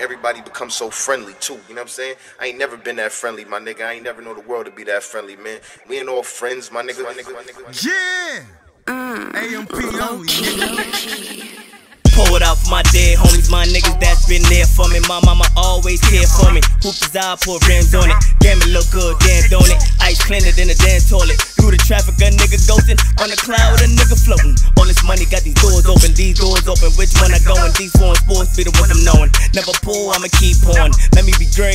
everybody become so friendly too. You know what I'm saying? I ain't never been that friendly, my nigga. I ain't never know the world to be that friendly, man. We ain't all friends, my nigga. My nigga, my nigga, my nigga. Yeah. Mm. AMP only. nigga. Pour it out for my dead homies, my niggas that's been there for me. My mama always cared for me. Hoopers I put rims on it. Damn it look good, damn don't it? Ice cleaner than a damn toilet. Through the traffic, a nigga ghosting. On the cloud, a nigga floating. All this money got these doors open, these doors open. Which one I go in? These foreign sports be the ones I'm knowing. Never pull, I'ma keep on. Let me be great.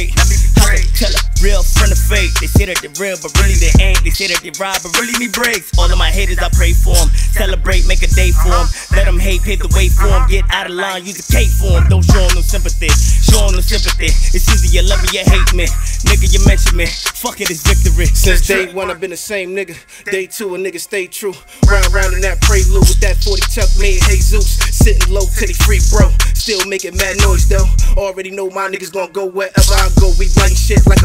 Friend of fake. They say that they real, but really they ain't. They say that they ride, but really me breaks. All of my haters, I pray for them. Celebrate, make a day for them. Let them hate, pave the way for them. Get out of line, use a cape for them. Don't show them no sympathy. Show them no sympathy. It's either you love me, you hate me. Nigga, you mention me. Fuck it, it's victory. Since day one, I've been the same nigga. Day two, a nigga stay true. Round round in that prelude with that 40 tuck made Jesus. Sitting low till he free, bro. Still making mad noise though. Already know my niggas gon' go wherever I go. We light shit like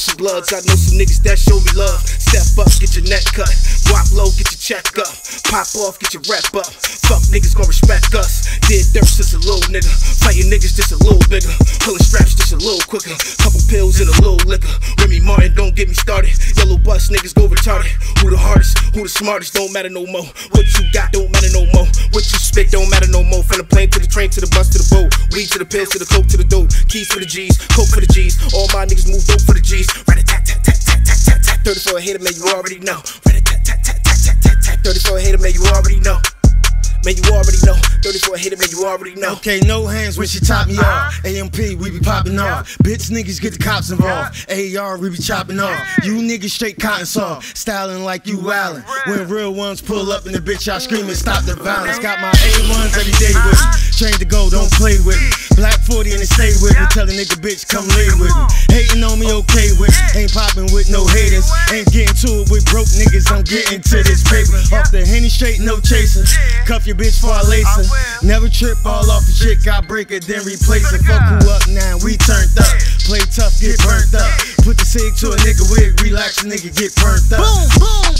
some Bloods. I know some niggas that show me love. Step up, get your neck cut. Walk low, get your check up. Pop off, get your rep up. Fuck niggas gon' respect us. Did dirt since a little nigga. Fighting niggas just a little bigger. Pulling straps just a little quicker. Couple pills and a little liquor. Remy Martin, don't get me started. Yellow bus niggas go retarded. Who the hardest? Who the smartest? Don't matter no more. What you got don't matter no more. What you don't matter no more. From the plane to the train to the bus to the boat. Weed to the pills to the coke to the dope. Keys for the G's, coke for the G's. All my niggas move dope for the G's. Rat tat tat tat tat tat tat tat. 34 a hater, man, you already know. Rat tat tat tat tat tat tat tat. 34 a hater, man, you already know. Man, you already know. 34 hit it, man, you already know. Okay, no hands when she top me off. Uh-huh. AMP, we be popping off. Bitch niggas get the cops involved. AR, we be chopping off. You niggas straight cotton soft. Styling like you wildin'. When real ones pull up in the bitch, I screaming, stop the violence. Got my A1s every day with me. Uh-huh. Train to go, don't play with me. Black 40 and they stay with me. Tell a nigga, bitch, come lay with me. Me, okay with. Mm. Ain't popping with no haters. Mm. Ain't getting to it with broke niggas. I'm getting to this paper. Off the henny straight, no chasing. Cuff your bitch for a lacer. Never trip all off the chick. I break it, then replace it. Fuck who up now, we turned up. Play tough, get burnt up. Put the sig to a nigga wig, relax a nigga, get burnt up. Boom, boom.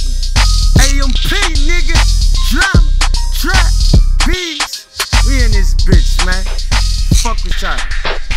AMP, nigga. Drama, trap, beats. We in this bitch, man. Fuck with y'all.